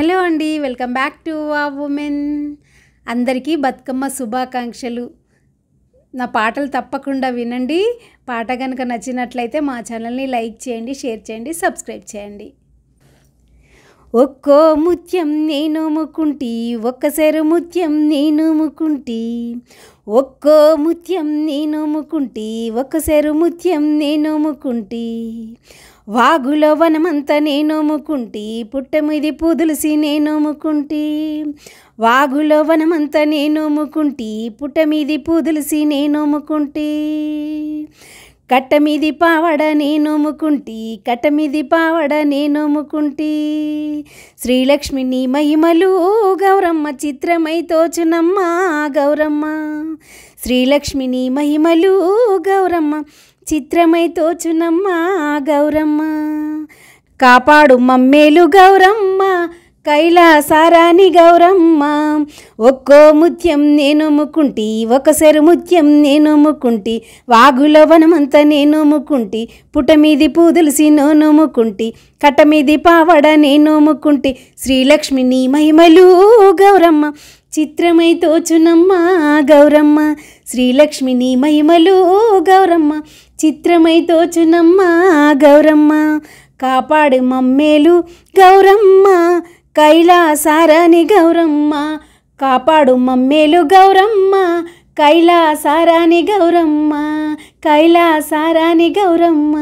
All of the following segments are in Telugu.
హలో అండి welcome back to a women. అందరికీ బతుకమ్మ శుభాకాంక్షలు. నా పాటలు తప్పకుండా వినండి. పాట కనుక నచ్చినట్లయితే మా ఛానల్ని లైక్ చేయండి షేర్ చేయండి సబ్స్క్రైబ్ చేయండి. ఒక్కో ముత్యం నేను ముకుంటి ఒక్కసారి ముత్యం నేను ముకుంటి ఒక్కో ముత్యం నేను ముకుంటి ఒక్కసారి ముత్యం నేను ముకుంటి వాగులో వనమంతా నేను ముకుంటి పుట్టమిది పూదులసి నేను ముకుంటి వాగులో వనమంతా నేను ముకుంటి పుట్టమిది పూదులసి నేను ముకుంటి కట్టమిది పావడ నేను ముకుంటి కట్టమిది పావడ నేను ముకుంటి. శ్రీలక్ష్మిని మహిమలు గౌరమ్మ చిత్రమై తోచునమ్మ గౌరమ్మ. శ్రీలక్ష్మిని మహిమలు గౌరమ్మ చిత్రమై తోచునమ్మ గౌరమ్మ. కాపాడు మమ్మేలు గౌరమ్మ కైలాసారాని గౌరమ్మ ఒక్కో ముత్యం నేను ముక్కుంటి ఒకసారి ముత్యం నేను ముక్కుంటి వాగుల వనమంతా నేను ముక్కుంటి పుటమీది పూదులసి నోను ముక్కుంటి కట్టమీది పావడ నేను ముక్కుంటి శ్రీలక్ష్మిని మహిమలు గౌరమ్మ చిత్రమై తోచునమ్మ గౌరమ్మ శ్రీలక్ష్మిని మహిమలు గౌరమ్మ చిత్రమై తోచునమ్మ గౌరమ్మ కాపాడు మమ్మేలు గౌరమ్మ కైలాసారాని గౌరమ్మ కాపాడు మమ్మేలు గౌరమ్మ. కైలాసారాని గౌరమ్మ కైలాసారాని గౌరమ్మ.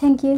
Thank you